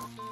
you